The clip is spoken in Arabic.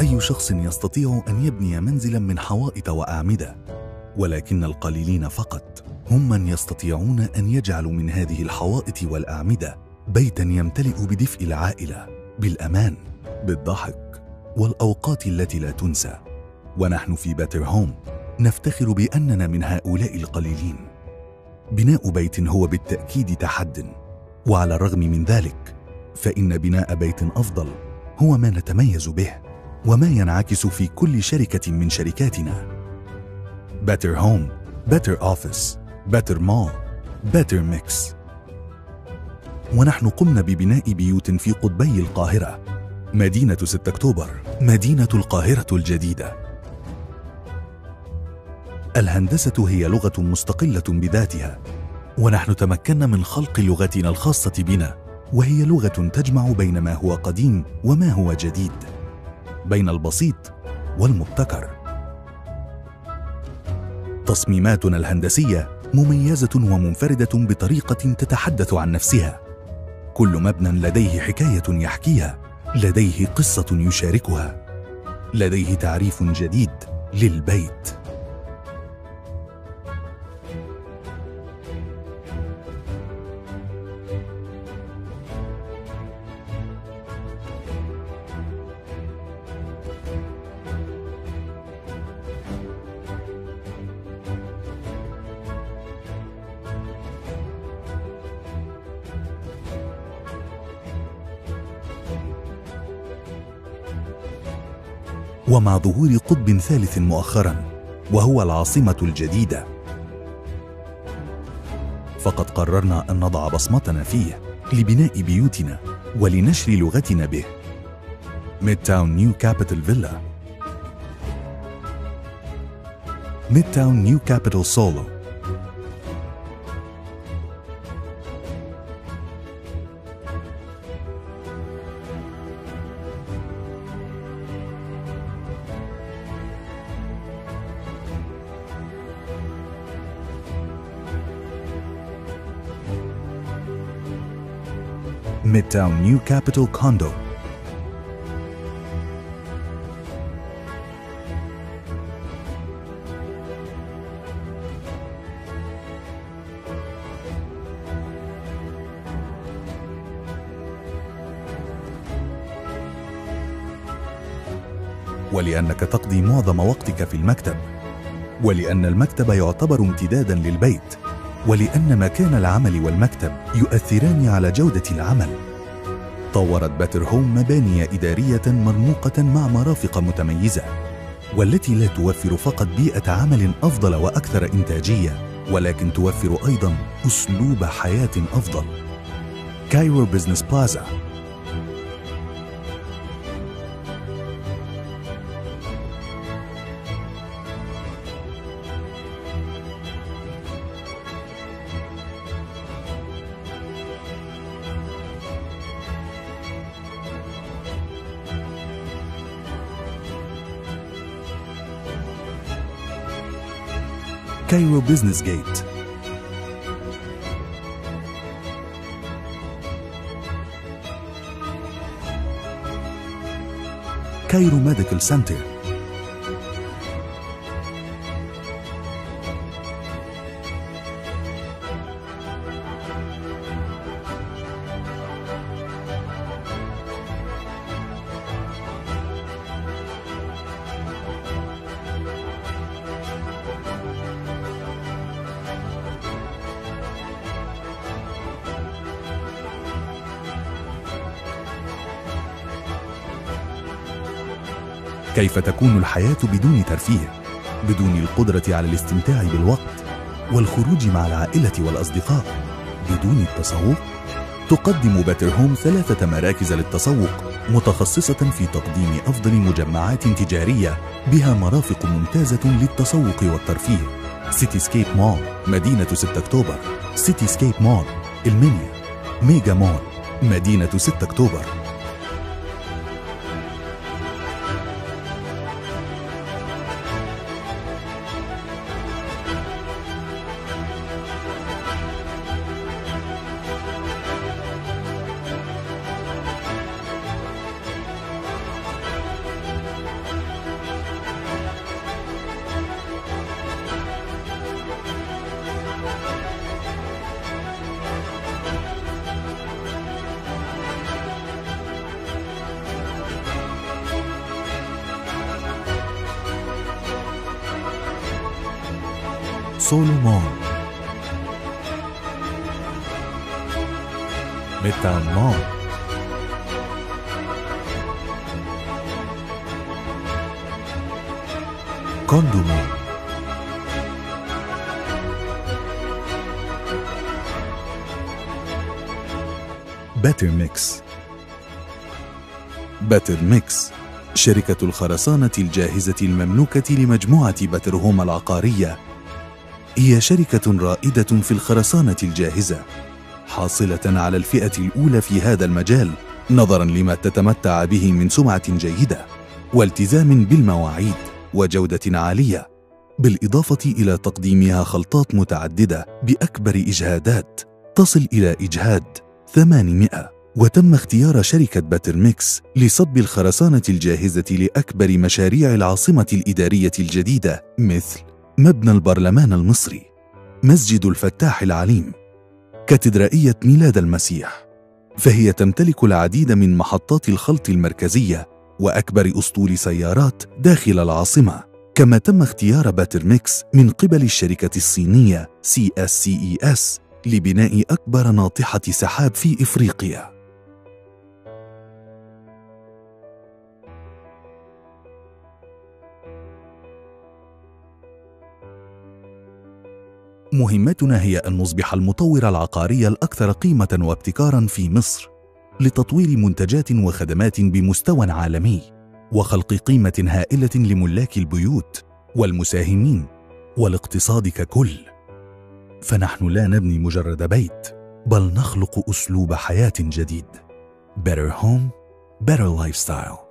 أي شخص يستطيع أن يبني منزلا من حوائط وأعمدة ولكن القليلين فقط هم من يستطيعون أن يجعلوا من هذه الحوائط والأعمدة بيتا يمتلئ بدفء العائلة بالأمان بالضحك والأوقات التي لا تنسى. ونحن في باتر هوم نفتخر بأننا من هؤلاء القليلين. بناء بيت هو بالتأكيد تحد وعلى الرغم من ذلك فإن بناء بيت أفضل هو ما نتميز به. وما ينعكس في كل شركة من شركاتنا. Better Home, Better Office, Better Mall, Better Mix. ونحن قمنا ببناء بيوت في قطبي القاهرة مدينة 6 أكتوبر مدينة القاهرة الجديدة. الهندسة هي لغة مستقلة بذاتها ونحن تمكنا من خلق لغتنا الخاصة بنا وهي لغة تجمع بين ما هو قديم وما هو جديد. بين البسيط والمبتكر. تصميماتنا الهندسية مميزة ومنفردة بطريقة تتحدث عن نفسها. كل مبنى لديه حكاية يحكيها لديه قصة يشاركها لديه تعريف جديد للبيت. ومع ظهور قطب ثالث مؤخرا وهو العاصمة الجديدة. فقد قررنا أن نضع بصمتنا فيه لبناء بيوتنا ولنشر لغتنا به. Midtown New Capital Villa Midtown New Capital Solo Midtown New Capital Condo. ولأنك تقضي معظم وقتك في المكتب ولأن المكتب يعتبر امتدادا للبيت ولأن مكان العمل والمكتب يؤثران على جودة العمل. طورت Better Home مباني إدارية مرموقة مع مرافق متميزة والتي لا توفر فقط بيئة عمل أفضل وأكثر إنتاجية ولكن توفر أيضا أسلوب حياة أفضل. Cairo Business Plaza Cairo Business Gate. Cairo Medical Center. كيف تكون الحياة بدون ترفيه بدون القدرة على الاستمتاع بالوقت والخروج مع العائلة والأصدقاء بدون التسوق؟ تقدم Better Home ثلاثة مراكز للتسوق متخصصة في تقديم أفضل مجمعات تجارية بها مرافق ممتازة للتسوق والترفيه. Cityscape Mall مدينة 6 أكتوبر. Cityscape Mall المنيا. Mega Mall مدينة 6 أكتوبر. Solo مول. Midtown مول Condo مول Better Mix Better Mix شركة الخرسانة الجاهزة المملوكة لمجموعة Better Home العقارية. هي شركة رائدة في الخرسانة الجاهزة. حاصلة على الفئة الأولى في هذا المجال نظرا لما تتمتع به من سمعة جيدة والتزام بالمواعيد وجودة عالية بالإضافة إلى تقديمها خلطات متعددة بأكبر إجهادات تصل إلى إجهاد 800 وتم اختيار شركة باترميكس لصب الخرسانة الجاهزة لأكبر مشاريع العاصمة الإدارية الجديدة مثل مبنى البرلمان المصري مسجد الفتاح العليم كاتدرائية ميلاد المسيح فهي تمتلك العديد من محطات الخلط المركزية وأكبر أسطول سيارات داخل العاصمة كما تم اختيار باترميكس من قبل الشركة الصينية CSCES لبناء أكبر ناطحة سحاب في إفريقيا. مهمتنا هي أن نصبح المطور العقاري الأكثر قيمة وابتكارا في مصر لتطوير منتجات وخدمات بمستوى عالمي وخلق قيمة هائلة لملاك البيوت والمساهمين والاقتصاد ككل. فنحن لا نبني مجرد بيت بل نخلق أسلوب حياة جديد. Better Home Better Lifestyle.